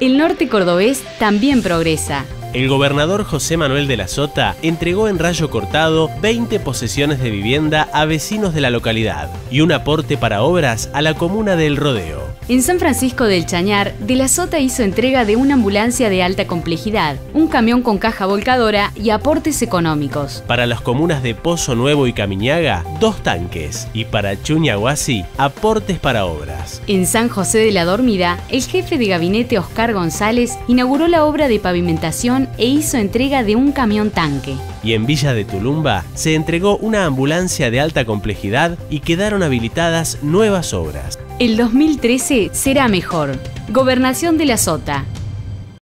El norte cordobés también progresa. El gobernador José Manuel de la Sota entregó en rayo cortado 20 posesiones de vivienda a vecinos de la localidad y un aporte para obras a la comuna del Rodeo. En San Francisco del Chañar, De la Sota hizo entrega de una ambulancia de alta complejidad, un camión con caja volcadora y aportes económicos. Para las comunas de Pozo Nuevo y Camiñaga, dos tanques. Y para Chuñahuasi, aportes para obras. En San José de la Dormida, el jefe de gabinete Oscar González inauguró la obra de pavimentación e hizo entrega de un camión tanque. Y en Villa de Tulumba se entregó una ambulancia de alta complejidad y quedaron habilitadas nuevas obras. El 2013 será mejor. Gobernación de la Sota.